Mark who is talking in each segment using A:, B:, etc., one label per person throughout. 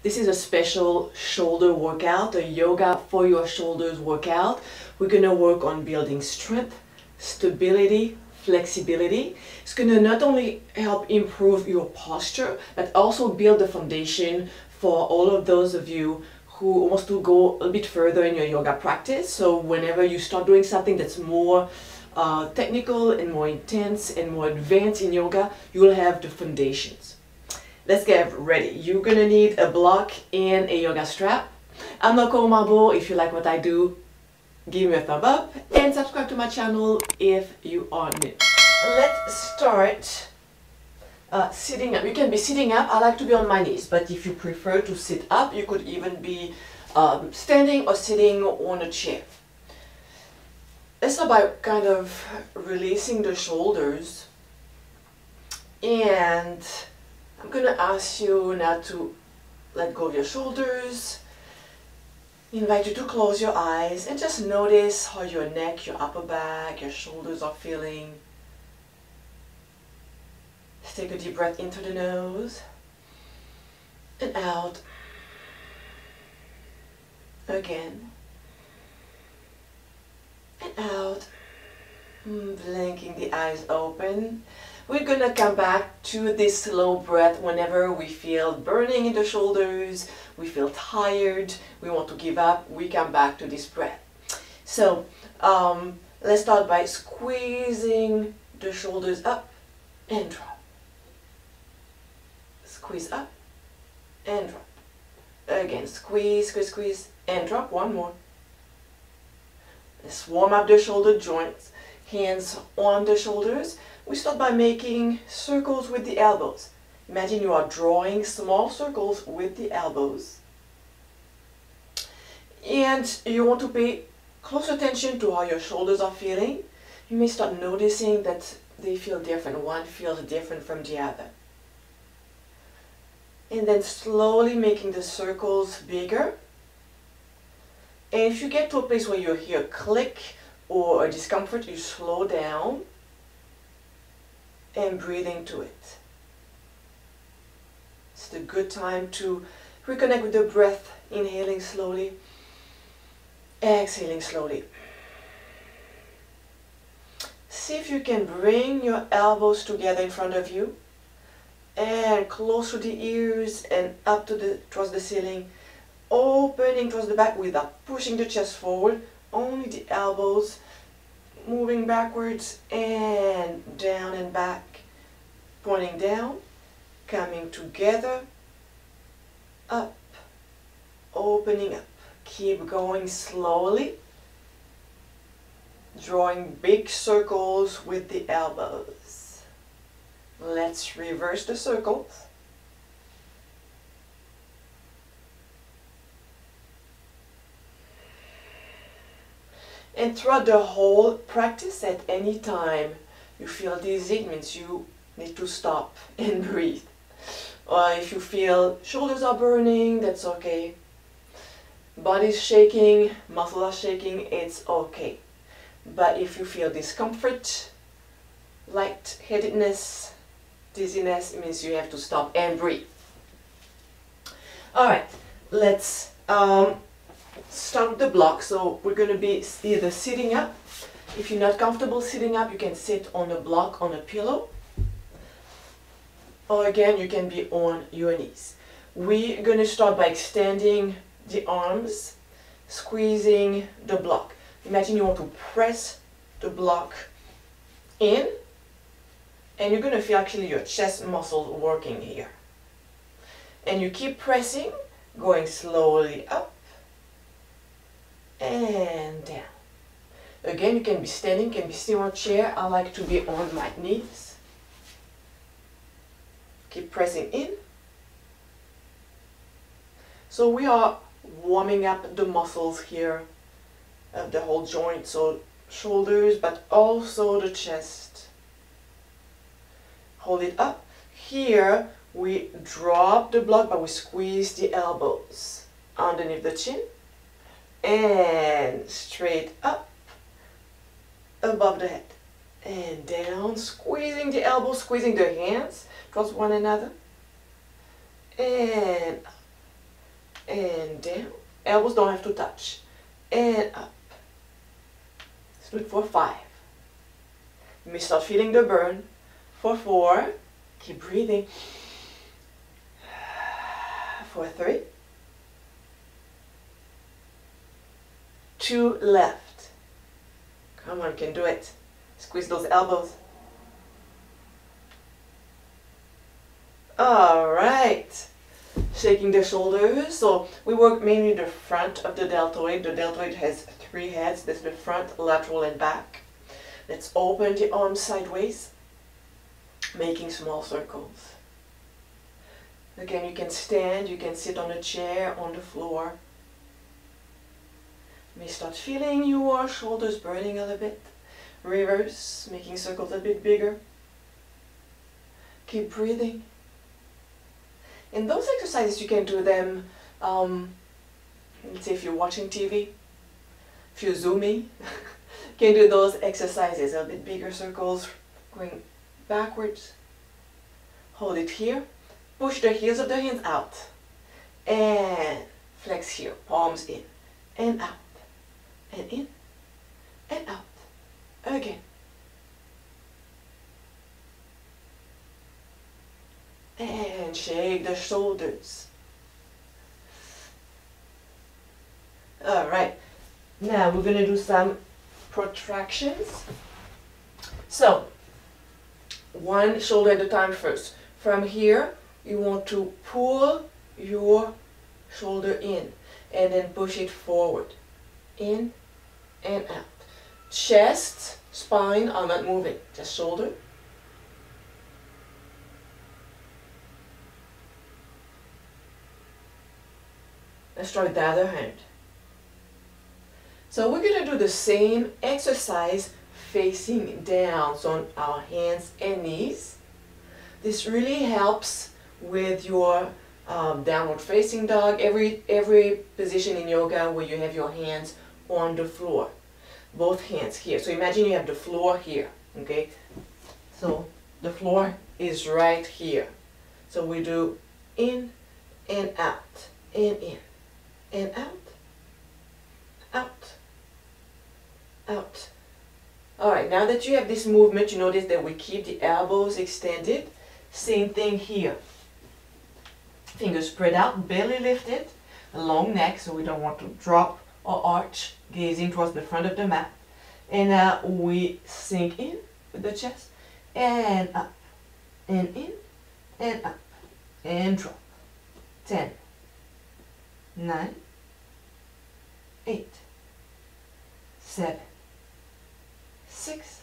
A: This is a special shoulder workout, a yoga for your shoulders workout. We're gonna work on building strength, stability, flexibility. It's gonna not only help improve your posture, but also build the foundation for all of those of you who wants to go a bit further in your yoga practice. So whenever you start doing something that's more uh, technical and more intense and more advanced in yoga, you will have the foundations let's get ready. You're gonna need a block and a yoga strap. I'm Norkor Omaboe. If you like what I do, give me a thumb up and subscribe to my channel if you are new. Let's start uh, sitting up. You can be sitting up. I like to be on my knees, but if you prefer to sit up, you could even be um, standing or sitting on a chair. It's about kind of releasing the shoulders and I'm going to ask you now to let go of your shoulders. Invite you to close your eyes and just notice how your neck, your upper back, your shoulders are feeling. Take a deep breath into the nose and out. Again. And out. Hmm, blinking the eyes open. We're gonna come back to this slow breath whenever we feel burning in the shoulders, we feel tired, we want to give up, we come back to this breath. So um, let's start by squeezing the shoulders up and drop. Squeeze up and drop. Again, squeeze, squeeze, squeeze, and drop. One more. Let's warm up the shoulder joints. Hands on the shoulders we start by making circles with the elbows. Imagine you are drawing small circles with the elbows. And you want to pay close attention to how your shoulders are feeling. You may start noticing that they feel different. One feels different from the other. And then slowly making the circles bigger. And if you get to a place where you hear a click or a discomfort, you slow down and breathe into it. It's a good time to reconnect with the breath, inhaling slowly, exhaling slowly. See if you can bring your elbows together in front of you and close to the ears and up to the towards the ceiling, opening towards the back without pushing the chest forward, only the elbows moving backwards and down and back, pointing down, coming together, up, opening up. Keep going slowly, drawing big circles with the elbows. Let's reverse the circles. And throughout the whole practice, at any time you feel dizzy, it means you need to stop and breathe. Or if you feel shoulders are burning, that's okay. Body's shaking, muscles are shaking, it's okay. But if you feel discomfort, lightheadedness, dizziness, it means you have to stop and breathe. Alright, let's um, start the block. So we're going to be either sitting up. If you're not comfortable sitting up, you can sit on a block on a pillow. Or again, you can be on your knees. We're going to start by extending the arms, squeezing the block. Imagine you want to press the block in and you're going to feel actually your chest muscles working here. And you keep pressing, going slowly up and down. Again, you can be standing, can be sitting on a chair. I like to be on my knees. Keep pressing in. So we are warming up the muscles here of the whole joint, so shoulders, but also the chest. Hold it up. Here, we drop the block, but we squeeze the elbows underneath the chin and straight up above the head and down squeezing the elbows squeezing the hands towards one another and and down. Elbows don't have to touch. And up. Let's for five. You may start feeling the burn. For four. Keep breathing. For three. Two left. Come on, can do it. Squeeze those elbows. All right. Shaking the shoulders. So we work mainly the front of the deltoid. The deltoid has three heads. There's the front, lateral, and back. Let's open the arms sideways, making small circles. Again, you can stand, you can sit on a chair, on the floor. May start feeling your shoulders burning a little bit. Reverse, making circles a bit bigger. Keep breathing. In those exercises, you can do them, um, let's say if you're watching TV, if you're zooming, you can do those exercises, a bit bigger circles, going backwards. Hold it here. Push the heels of the hands out. And flex here, palms in, and out, and in, and out. Again. And shake the shoulders. Alright, now we're going to do some protractions. So, one shoulder at a time first. From here, you want to pull your shoulder in and then push it forward. In and out. Chest, spine are not moving, just shoulder Let's try the other hand. So we're going to do the same exercise facing down, so on our hands and knees. This really helps with your um, downward facing dog, every, every position in yoga where you have your hands on the floor. Both hands here. So imagine you have the floor here, okay? So the floor is right here. So we do in and out, and in and out, out, out. All right, now that you have this movement, you notice that we keep the elbows extended. Same thing here. Fingers spread out, belly lifted, long neck, so we don't want to drop or arch, gazing towards the front of the mat. And now we sink in with the chest, and up, and in, and up, and drop. Ten, nine, eight, seven, six,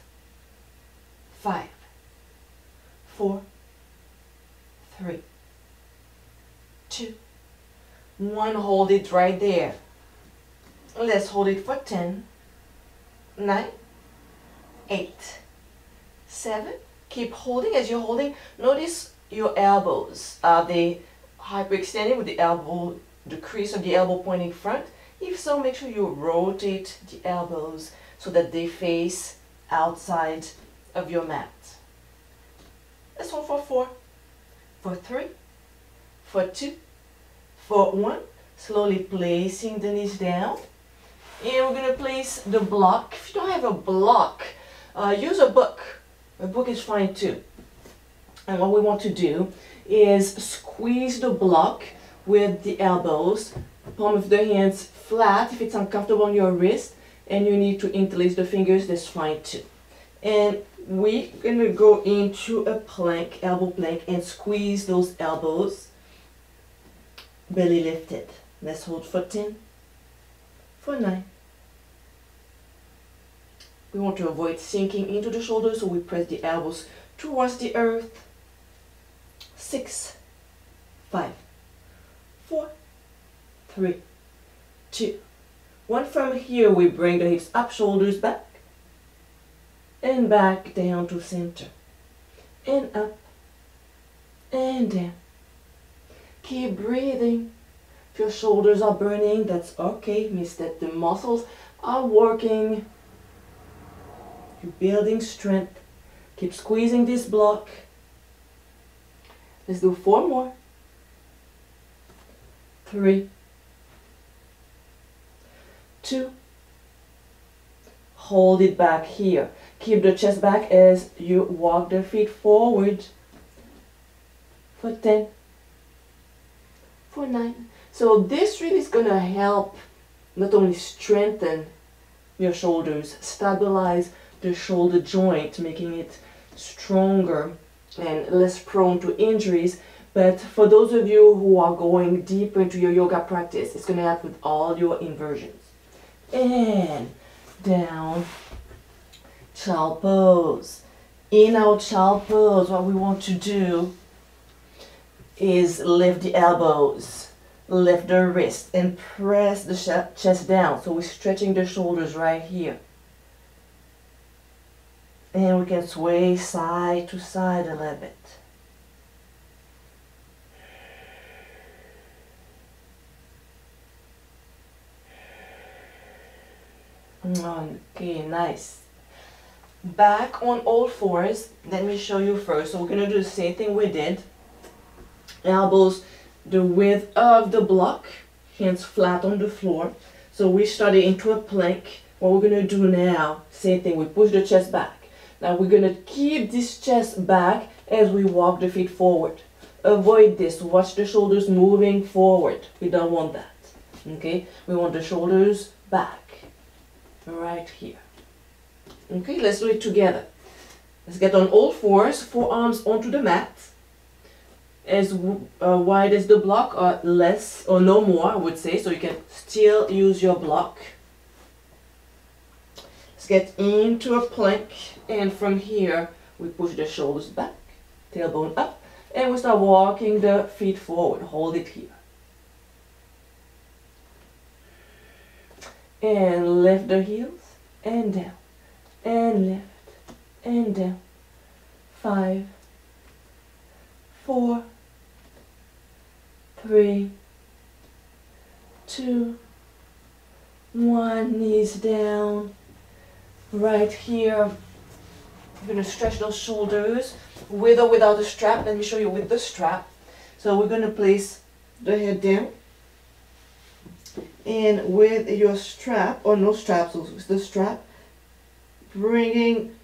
A: five, four, three, two, one. Hold it right there. Let's hold it for ten, nine, eight, seven. Keep holding as you're holding. Notice your elbows. Are they hyperextended with the elbow, the crease of the elbow pointing front? If so, make sure you rotate the elbows so that they face outside of your mat. Let's hold for four, for three, for two, for one. Slowly placing the knees down. And we're going to place the block. If you don't have a block, uh, use a book. A book is fine too. And what we want to do is squeeze the block with the elbows, palm of the hands flat if it's uncomfortable on your wrist and you need to interlace the fingers, that's fine too. And we're gonna go into a plank, elbow plank, and squeeze those elbows, belly lifted. Let's hold for 10, for 9. We want to avoid sinking into the shoulders, so we press the elbows towards the earth. Six, five, four, three, two. One from here, we bring the hips up, shoulders back, and back down to center, and up, and down. Keep breathing. If your shoulders are burning, that's okay. Means that the muscles are working. You're building strength. Keep squeezing this block. Let's do four more. Three, two. Hold it back here. Keep the chest back as you walk the feet forward for 10, for 9. So this really is going to help not only strengthen your shoulders, stabilize the shoulder joint, making it stronger and less prone to injuries. But for those of you who are going deeper into your yoga practice, it's going to help with all your inversions. And down, child pose. In our child pose, what we want to do is lift the elbows, lift the wrist, and press the chest down. So we're stretching the shoulders right here. And we can sway side to side a little bit. Okay, nice. Back on all fours. Let me show you first. So we're to do the same thing we did. Elbows the width of the block, hands flat on the floor. So we started into a plank. What we're to do now, same thing, we push the chest back. Now we're to keep this chest back as we walk the feet forward. Avoid this. Watch the shoulders moving forward. We don't want that. Okay? We want the shoulders back. Right here. Okay, let's do it together. Let's get on all fours, forearms onto the mat. As uh, wide as the block or less or no more, I would say, so you can still use your block. Let's get into a plank and from here we push the shoulders back, tailbone up, and we start walking the feet forward. Hold it here. And lift the heels and down and lift and down. Five, four, three, two, one, knees down, right here. We're to stretch those shoulders with or without the strap. Let me show you with the strap. So we're to place the head down. And with your strap, or no straps, with the strap, bringing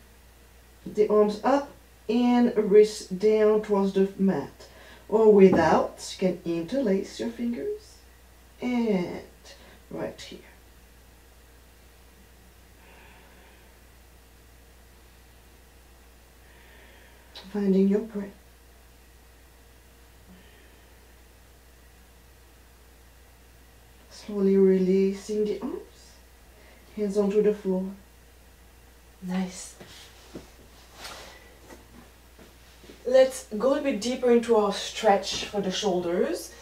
A: the arms up and wrists down towards the mat. Or without, you can interlace your fingers and right here. finding your breath. Slowly releasing the arms, hands onto the floor. Nice. Let's go a bit deeper into our stretch for the shoulders.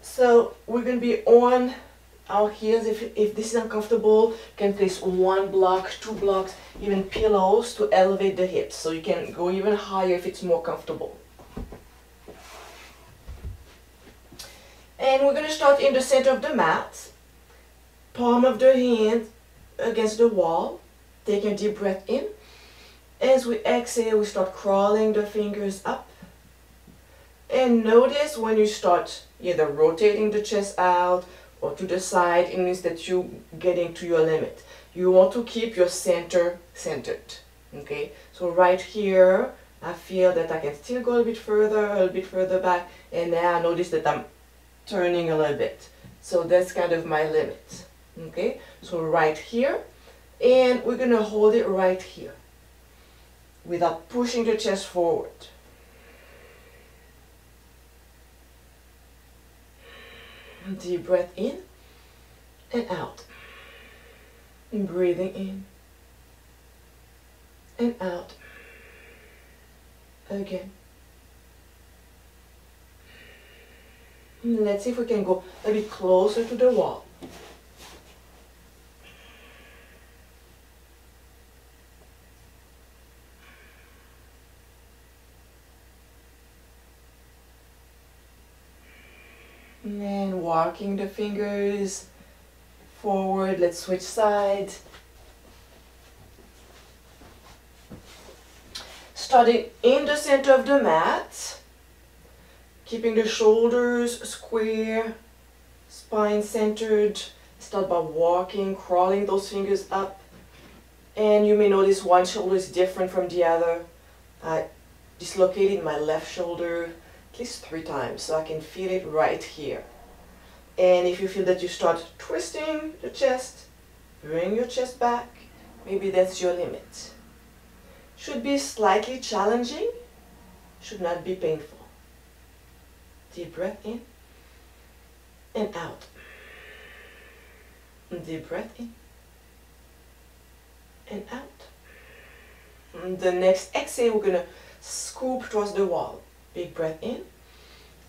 A: So we're going to be on our heels. If, if this is uncomfortable you can place one block two blocks even pillows to elevate the hips. So you can go even higher if it's more comfortable. And we're going to start in the center of the mat. Palm of the hand against the wall. Take a deep breath in as we exhale we start crawling the fingers up and notice when you start either rotating the chest out or to the side, it means that you're getting to your limit. You want to keep your center centered. Okay, so right here, I feel that I can still go a bit further, a little bit further back, and now I notice that I'm turning a little bit. So that's kind of my limit. Okay, so right here, and we're gonna hold it right here without pushing the chest forward. Deep breath in and out. And breathing in and out. Again. let's see if we can go a bit closer to the wall. Walking the fingers forward. Let's switch sides. Starting in the center of the mat. Keeping the shoulders square, spine centered, Start by walking, crawling those fingers up. And you may notice one shoulder is different from the other. I dislocated my left shoulder at least three times so I can feel it right here. And if you feel that you start twisting the chest, bring your chest back. Maybe that's your limit. Should be slightly challenging, should not be painful. Deep breath in and out. Deep breath in and out. The next exhale, we're gonna scoop towards the wall. Big breath in.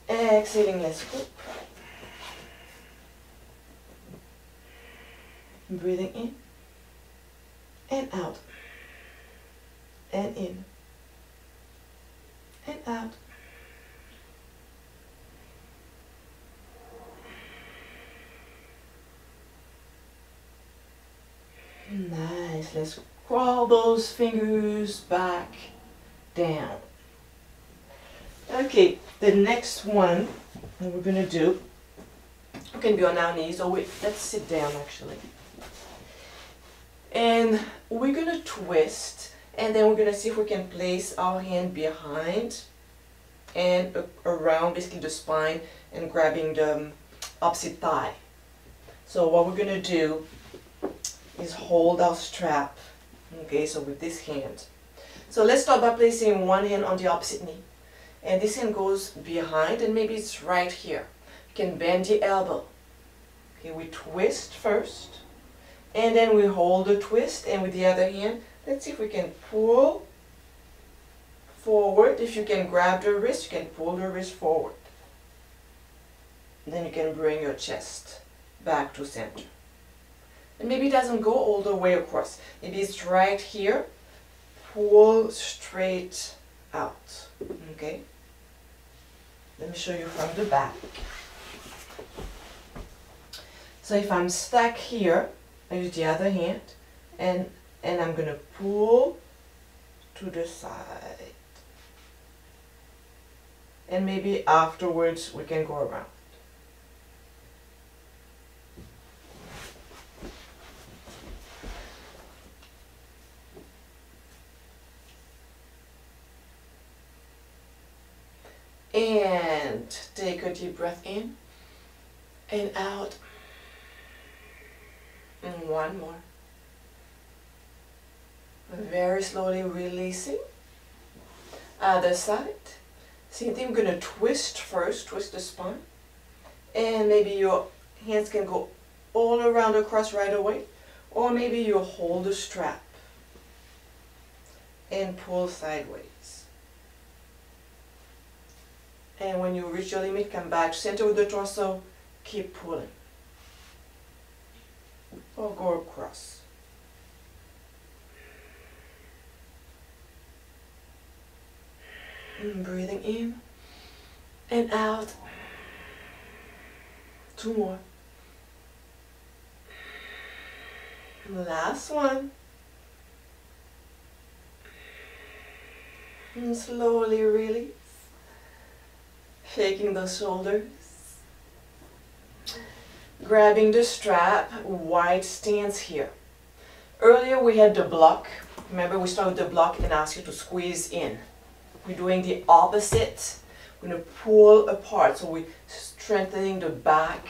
A: Exhaling, let's scoop. Breathing in and out and in and out. Nice. Let's crawl those fingers back down. Okay, the next one that we're gonna do, we can be on our knees, or wait, let's sit down actually. And we're gonna twist, and then we're gonna see if we can place our hand behind and around basically the spine and grabbing the um, opposite thigh. So what we're gonna do is hold our strap, okay, so with this hand. So let's start by placing one hand on the opposite knee. And this hand goes behind and maybe it's right here. You can bend the elbow. Okay, we twist first. And then we hold the twist and with the other hand, let's see if we can pull forward. If you can grab the wrist, you can pull the wrist forward. Then you can bring your chest back to center. And maybe it doesn't go all the way across. Maybe it's right here. Pull straight out. Okay? Let me show you from the back. So if I'm stuck here, I use the other hand and and I'm gonna pull to the side. And maybe afterwards we can go around. And take a deep breath in and out. And one more. Very slowly releasing. Other side. Same thing, we're going to twist first, twist the spine. And maybe your hands can go all around across right away. Or maybe you hold the strap and pull sideways. And when you reach your limit, come back, center with the torso, keep pulling. Or go across. And breathing in and out. Two more. Last one. And slowly release shaking the shoulders, grabbing the strap, wide stance here. Earlier we had the block. Remember we started the block and asked you to squeeze in. We're doing the opposite. We're going to pull apart. So we're strengthening the back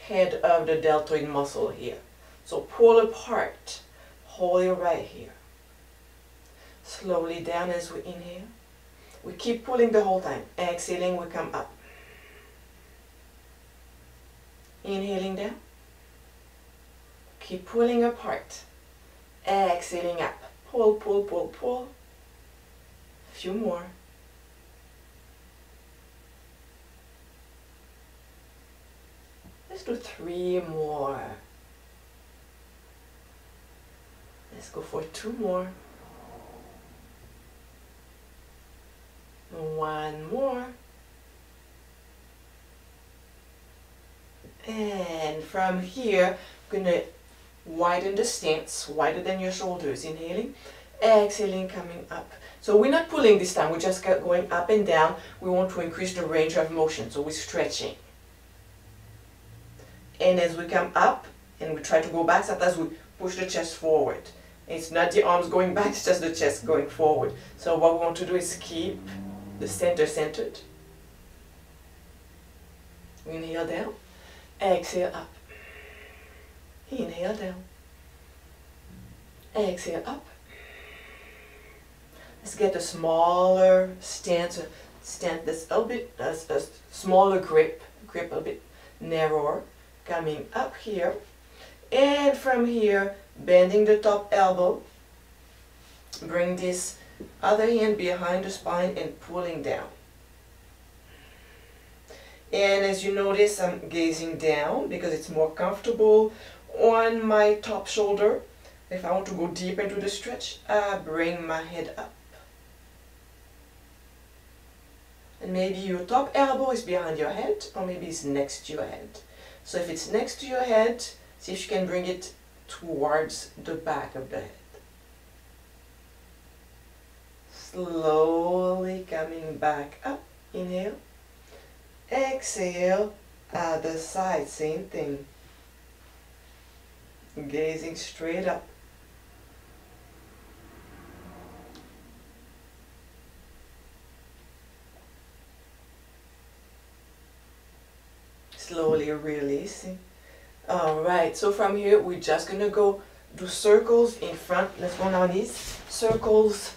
A: head of the deltoid muscle here. So pull apart. Hold it right here. Slowly down as we inhale. We keep pulling the whole time. Exhaling, we come up. Inhaling down. Keep pulling apart. Exhaling up. Pull, pull, pull, pull. A few more. Let's do three more. Let's go for two more. One more. And from here, I'm going to widen the stance, wider than your shoulders. Inhaling, exhaling, coming up. So we're not pulling this time, we're just going up and down. We want to increase the range of motion, so we're stretching. And as we come up and we try to go back, sometimes we push the chest forward. It's not the arms going back, it's just the chest going forward. So what we want to do is keep the center centered. Inhale down, exhale er up. Inhale down, exhale er up. Let's get a smaller stance, a stance a little bit, a, a smaller grip, grip a bit narrower, coming up here. And from here, bending the top elbow, bring this other hand behind the spine and pulling down. And as you notice, I'm gazing down because it's more comfortable on my top shoulder. If I want to go deep into the stretch, I bring my head up. And maybe your top elbow is behind your head or maybe it's next to your head. So if it's next to your head, see if you can bring it towards the back of the head. Slowly coming back up. Inhale. Exhale. Uh, Other side, same thing. Gazing straight up. Slowly releasing. Alright, so from here we're just gonna go do circles in front. Let's go on our knees. Circles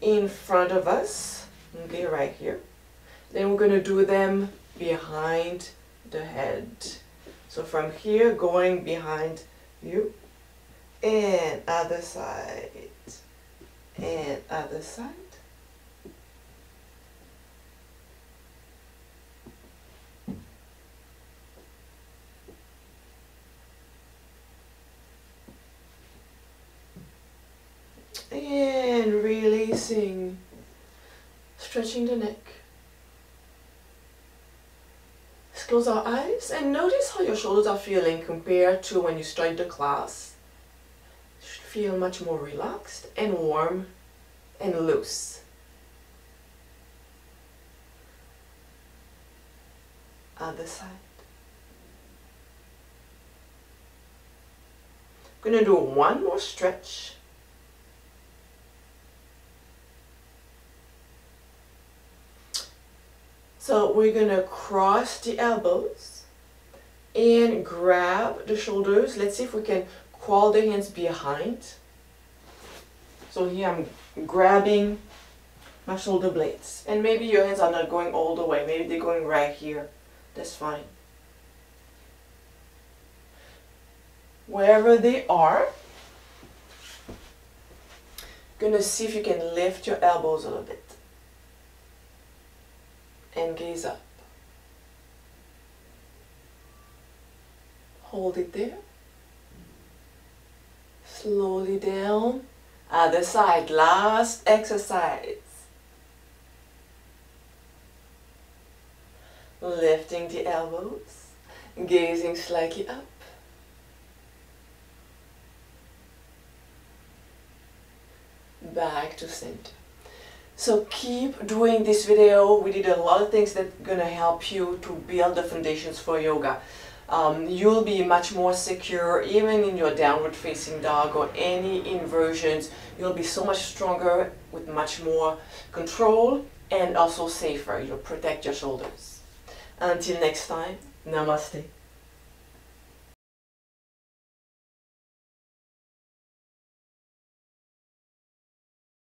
A: in front of us. Okay, right here. Then we're gonna do them behind the head. So from here going behind you and other side and other side. And releasing, stretching the neck. Let's close our eyes and notice how your shoulders are feeling compared to when you started the class. You should feel much more relaxed and warm and loose. Other side. I'm Gonna do one more stretch. So we're going to cross the elbows and grab the shoulders. Let's see if we can crawl the hands behind. So here I'm grabbing my shoulder blades. And maybe your hands are not going all the way. Maybe they're going right here. That's fine. Wherever they are, gonna see if you can lift your elbows a little bit and gaze up. Hold it there. Slowly down. Other side. Last exercise. Lifting the elbows. Gazing slightly up. Back to center. So keep doing this video. We did a lot of things that to help you to build the foundations for yoga. Um, you'll be much more secure even in your downward facing dog or any inversions. You'll be so much stronger with much more control and also safer. You'll protect your shoulders. Until next time, namaste.